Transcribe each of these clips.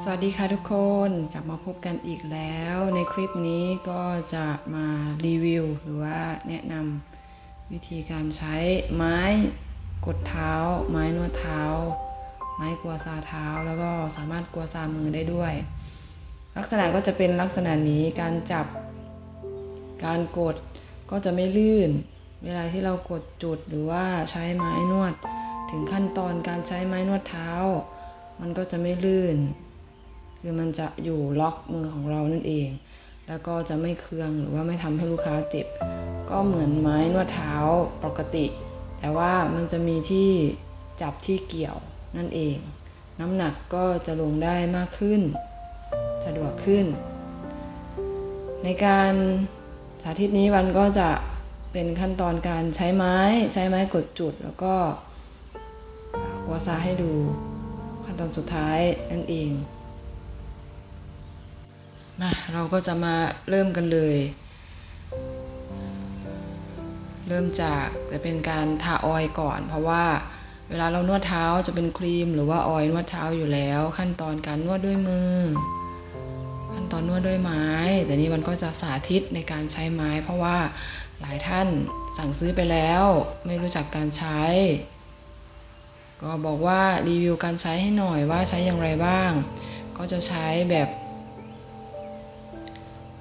สวัสดีค่ะทุกคนกลับมาพบกันอีกแล้ว ในคลิปนี้ก็จะมารีวิว หรือว่าแนะนำวิธีการใช้ไม้กดเท้า ไม้นวดเท้า ไม้กัวซาเท้า แล้วก็สามารถกัวซามือได้ด้วย ลักษณะก็จะเป็นลักษณะนี้การจับ การกดก็จะไม่ลื่น เวลาที่เรากดจุดหรือว่าใช้ไม้นวด ถึงขั้นตอนการใช้ไม้นวดเท้า มันก็จะไม่ลื่น คือมันจะอยู่ล็อกมือของเรานั่นเอง แล้วก็จะไม่เคืองหรือว่าไม่ทำให้ลูกค้าเจ็บ ก็เหมือนไม้นวดเท้าปกติ แต่ว่ามันจะมีที่จับที่เกี่ยวนั่นเอง น้ำหนักก็จะลงได้มากขึ้น สะดวกขึ้น ในการสาธิตนี้วันก็จะเป็นขั้นตอนการใช้ไม้ใช้ไม้กดจุดแล้วก็กัวซาให้ดูขั้นตอนสุดท้ายนั่นเอง มาเราก็จะมาเริ่มกันเลย เริ่มจากจะเป็นการทาออยก่อน เพราะว่าเวลาเรานวดเท้าจะเป็นครีมหรือว่าออยนวดเท้าอยู่แล้ว ขั้นตอนการนวดด้วยมือ ขั้นตอนนวดด้วยไม้ แต่นี้มันก็จะสาธิตในการใช้ไม้ เพราะว่าหลายท่านสั่งซื้อไปแล้วไม่รู้จักการใช้ ก็บอกว่ารีวิวการใช้ให้หน่อยว่าใช้อย่างไรบ้าง ก็จะใช้แบบ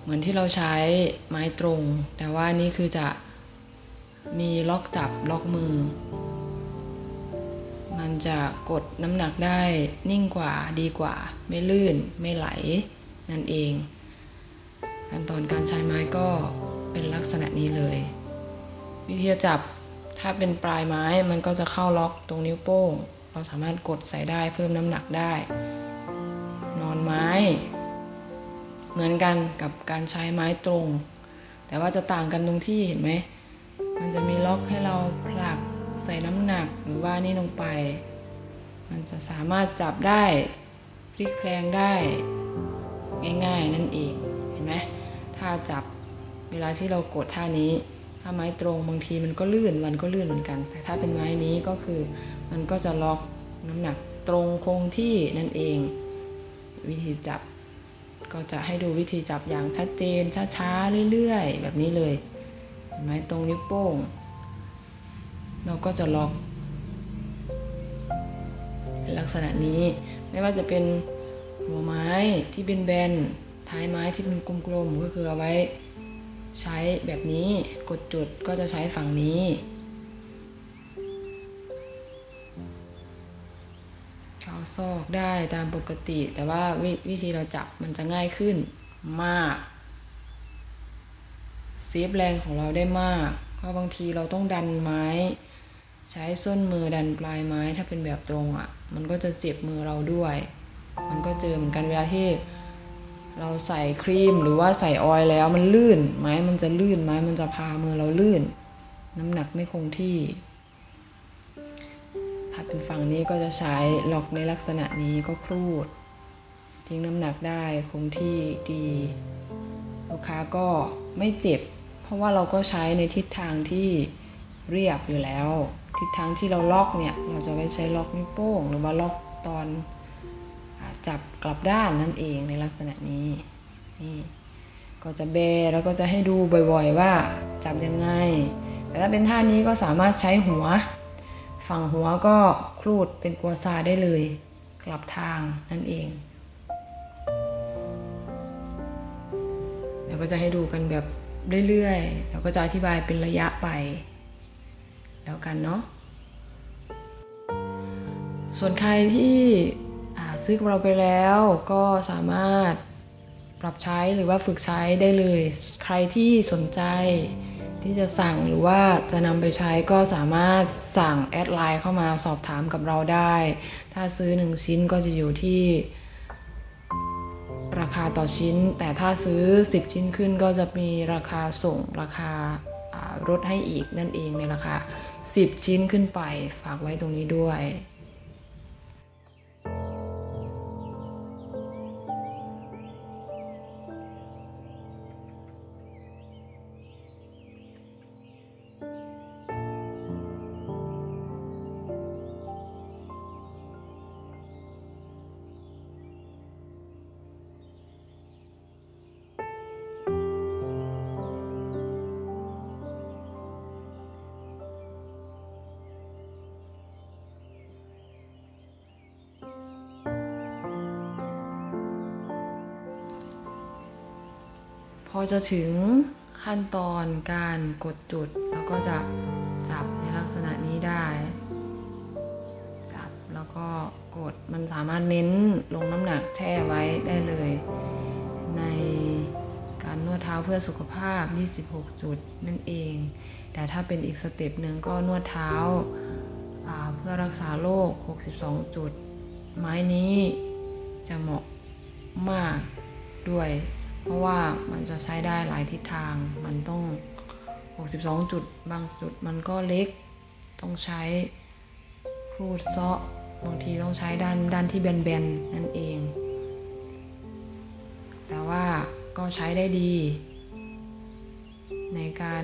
เหมือนที่เราใช้ไม้ตรง แต่ว่านี่คือจะมีล็อกจับล็อกมือ มันจะกดน้ำหนักได้นิ่งกว่าดีกว่า ไม่ลื่นไม่ไหลนั่นเองขั้นตอนการใช้ไม้ก็เป็นลักษณะนี้เลย วิธีจับถ้าเป็นปลายไม้มันก็จะเข้าล็อกตรงนิ้วโป้ง เราสามารถกดใส่ได้เพิ่มน้ำหนักได้ นอนไม้ เหมือนกันกับการใช้ไม้ตรง แต่ว่าจะต่างกันตรงที่เห็นไหม มันจะมีล็อกให้เราผลักใส่น้ำหนักหรือว่านี่ลงไป มันจะสามารถจับได้พลิกแพลงได้ ง่ายๆ นั่นเองเห็นไหมถ้าจับเวลาที่เรากดท่านี้ ถ้าไม้ตรงบางทีมันก็ลื่นมันก็ลื่นเหมือนกัน แต่ถ้าเป็นไม้นี้ก็คือมันก็จะล็อกน้ำหนักตรงคงที่นั่นเอง วิธีจับ ก็จะให้ดูวิธีจับอย่างชัดเจนช้าๆเรื่อยๆ แบบนี้เลยเห็นไหมตรงนิ้วโป้ง เราก็จะล็อก ลักษณะนี้ไม่ว่าจะเป็นหัวไม้ที่เป็นแบนท้ายไม้ที่เป็นกลมๆก็คือเอาไว้ใช้แบบนี้กดจุดก็จะใช้ฝั่งนี้ ซอกได้ตามปกติ แต่ว่าววิธีเราจับมันจะง่ายขึ้นมากเซฟแรงของเราได้มาก เพราะบางทีเราต้องดันไม้ ใช้ส้นมือดันปลายไม้ถ้าเป็นแบบตรงอะ่ะ มันก็จะเจ็บมือเราด้วย มันก็เจอเหมือนกันเวลาที่เราใส่ครีมหรือว่าใส่ออยแล้วมันลื่น ไม้มันจะลื่นไม้มันจะพามือเราลื่น น้ำหนักไม่คงที่ เป็นฝั่งนี้ก็จะใช้ล็อกในลักษณะนี้ก็ครูด ทิ้งน้ำหนักได้คงที่ดี ลูกค้าก็ไม่เจ็บ เพราะว่าเราก็ใช้ในทิศทางที่เรียบอยู่แล้ว ทิศทางที่เราล็อกเนี่ยเราจะไว้ใช้ล็อกนิ้วโป้ง หรือว่าล็อกตอนจับกลับด้านนั่นเองในลักษณะนี้นี่ก็จะเบแล้วก็จะให้ดูบ่อยๆว่าจับยังไง แต่ถ้าเป็นท่านี้ก็สามารถใช้หัว ฝั่งหัวก็ครูดเป็นกัวซาได้เลย กลับทางนั่นเองเดี๋ยวก็จะให้ดูกันแบบเรื่อยๆแล้วก็จะอธิบายเป็นระยะไป แล้วกันเนาะส่วนใครที่ซื้อกับเราไปแล้วก็สามารถปรับใช้หรือว่าฝึกใช้ได้เลย ใครที่สนใจ ที่จะสั่งหรือว่าจะนำไปใช้ก็สามารถสั่งแอดไลน์เข้ามาสอบถามกับเราได้ ถ้าซื้อ 1 ชิ้นก็จะอยู่ที่ ราคาต่อชิ้น แต่ถ้าซื้อ 10 ชิ้นขึ้นก็จะมีราคาส่งราคาลดให้อีกนั่นเองในราคา 10 ชิ้นขึ้นไปฝากไว้ตรงนี้ด้วย จะถึงขั้นตอนการกดจุดแล้วก็จะจับในลักษณะนี้ได้ จับแล้วก็กดมันสามารถเน้นลงน้ำหนักแช่ไว้ได้เลย ในการนวดเท้าเพื่อสุขภาพ 26 จุดนั่นเอง แต่ถ้าเป็นอีกสเต็ปหนึ่งก็นวดเท้าเพื่อรักษาโรค 62 จุด ไม้นี้จะเหมาะมากด้วย เพราะว่ามันจะใช้ได้หลายทิศทาง มันต้อง 62 จุด บางจุดมันก็เล็ก ต้องใช้ครูดเซาะ บางทีต้องใช้ด้านด้านที่แบนๆ นั่นเอง แต่ว่าก็ใช้ได้ดี ในการ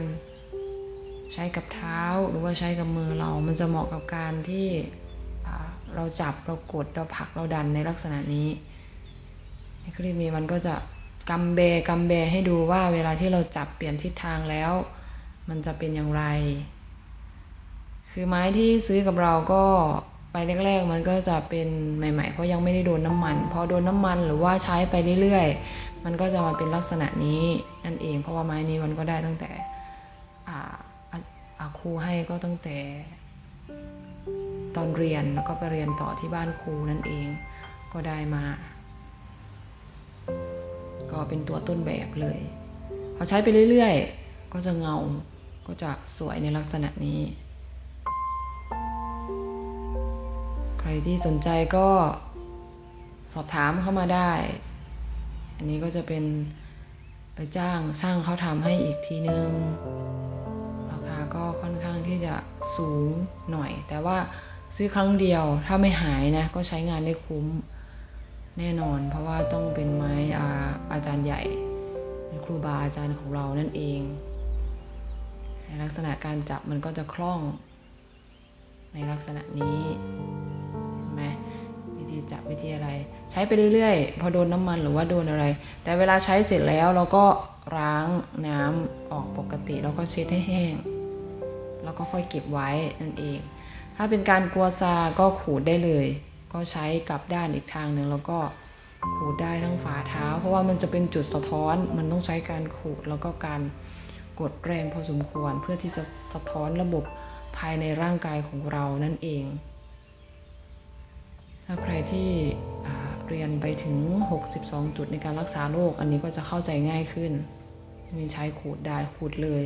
ใช้กับเท้าหรือว่าใช้กับมือเรา มันจะเหมาะกับการที่เราจับ เรากด เราผัก เราดันในลักษณะนี้ในคลิปนี้มันก็จะ กำเบกำเบให้ดูว่าเวลาที่เราจับเปลี่ยนทิศทางแล้ว มันจะเป็นอย่างไร คือไม้ที่ซื้อกับเราก็ไปแรก ๆ มันก็จะเป็นใหม่ ๆ เพราะยังไม่ได้โดนน้ำมัน พอโดนน้ำมันหรือว่าใช้ไปเรื่อยๆ มันก็จะมาเป็นลักษณะนี้นั่นเอง เพราะว่าไม้นี้มันก็ได้ตั้งแต่อาครูให้ก็ตั้งแต่ตอนเรียนแล้วก็ไปเรียนต่อที่บ้านครูนั่นเองก็ได้มา ก็เป็นตัวต้นแบบเลยพอใช้ไปเรื่อยๆ ก็จะเงา ก็จะสวยในลักษณะนี้ ใครที่สนใจก็สอบถามเข้ามาได้ อันนี้ก็จะเป็นไปจ้างช่างเขาทำให้อีกทีนึง ราคาก็ค่อนข้างที่จะสูงหน่อย แต่ว่าซื้อครั้งเดียวถ้าไม่หายนะ ก็ใช้งานได้คุ้ม แน่นอน เพราะว่าต้องเป็นไม้อาอาจารย์ใหญ่ครูบาอาจารย์ของเรานั่นเองในลักษณะการจับมันก็จะคล่อง ในลักษณะนี้ใช่ไหมวิธีจับวิธีอะไร ใช้ไปเรื่อยๆ พอโดนน้ำมันหรือว่าโดนอะไร แต่เวลาใช้เสร็จแล้วเราก็ล้างน้ำออกปกติแล้วก็เช็ดให้แห้ง แล้วก็ค่อยเก็บไว้นั่นเอง ถ้าเป็นการกลัวซาก็ขูดได้เลย ก็ใช้กับด้านอีกทางหนึ่งแล้วก็ขูดได้ทั้งฝ่าเท้า เพราะว่ามันจะเป็นจุดสะท้อนมันต้องใช้การขูดแล้วก็การกดแรงพอสมควร เพื่อที่จะสะท้อนระบบภายในร่างกายของเรานั่นเอง ถ้าใครที่เรียนไปถึง 62 จุดในการรักษาโรคอันนี้ก็จะเข้าใจง่ายขึ้นมีใช้ขูดได้ขูดเลย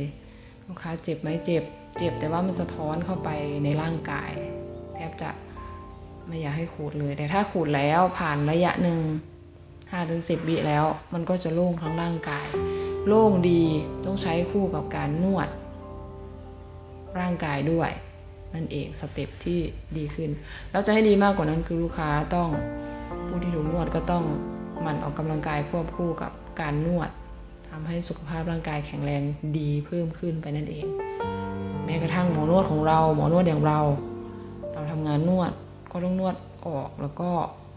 ลูกค้าเจ็บไหมเจ็บ เจ็บแต่ว่ามันสะท้อนเข้าไปในร่างกาย แทบจะ ไม่อยากให้ขูดเลย แต่ถ้าขูดแล้วผ่านระยะหนึ่งห้าถึงสิบวิแล้ว มันก็จะโล่งทั้งร่างกาย โล่งดีต้องใช้คู่กับการนวด ร่างกายด้วย นั่นเองสเต็ปที่ดีขึ้น แล้วจะให้ดีมากกว่านั้นคือลูกค้าต้องผู้ที่ถูกนวดก็ต้องหมั่นออกกำลังกายควบคู่กับการนวดทำให้สุขภาพร่างกายแข็งแรงดีเพิ่มขึ้นไปนั่นเอง แม้กระทั่งหมอนวดของเรา หมอนวดอย่างเรา เราทำงานนวด ก็ต้องนวดออกแล้วก็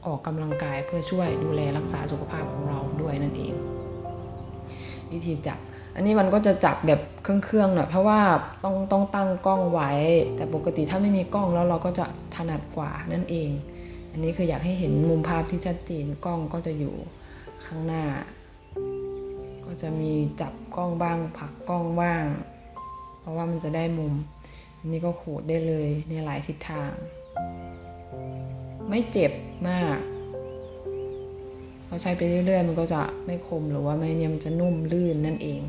ออกกำลังกายเพื่อช่วยดูแลรักษาสุขภาพของเราด้วยนั่นเอง วิธีจับ อันนี้มันก็จะจับแบบเครื่องๆหน่อยเพราะว่าต้องต้องตั้งกล้องไว้ แต่ปกติถ้าไม่มีกล้องแล้วเราก็จะถนัดกว่านั่นเอง อันนี้คืออยากให้เห็นมุมภาพที่ชัดเจนกล้องก็จะอยู่ข้างหน้า ก็จะมีจับกล้องบ้างผักกล้องบ้าง เพราะว่ามันจะได้มุม อันนี้ก็ขูดได้เลยในหลายทิศทาง ไม่เจ็บมากเราใช้ไปเรื่อยๆ มันก็จะไม่คมหรือว่าไม่เนี่ยมันจะนุ่มลื่นนั่นเอง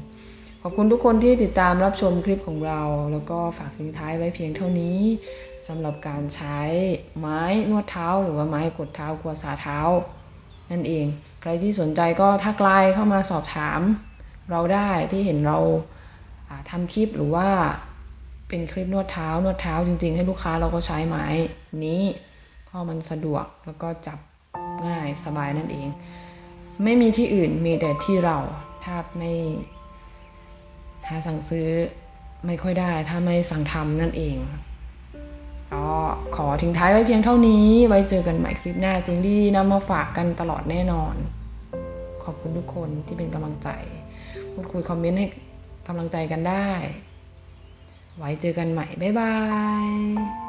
ขอบคุณทุกคนที่ติดตามรับชมคลิปของเรา แล้วก็ฝากทิ้งท้ายไว้เพียงเท่านี้สำหรับการใช้ไม้นวดเท้า หรือว่าไม้กดเท้ากวาสาเท้า นั่นเอง ใครที่สนใจก็ทักไลน์เข้ามาสอบถาม เราได้ที่เห็นเราทำคลิปหรือว่า เป็นคลิปนวดเท้านวดเท้าจริง ๆ ให้ลูกค้าเราก็ใช้ไม้นี้เพราะมันสะดวกแล้วก็จับง่ายสบายนั่นเอง ไม่มีที่อื่นมีแต่ที่เราถ้าไม่หาสั่งซื้อไม่ค่อยได้ถ้าไม่สั่งทำนั่นเองก็ขอทิ้งท้ายไว้เพียงเท่านี้ ไว้เจอกันใหม่คลิปหน้าสิ่งดีนำมาฝากกันตลอดแน่นอน ขอบคุณทุกคนที่เป็นกำลังใจ พูดคุยคอมเมนต์ให้กำลังใจกันได้ ไว้เจอกันใหม่ บ๊ายบาย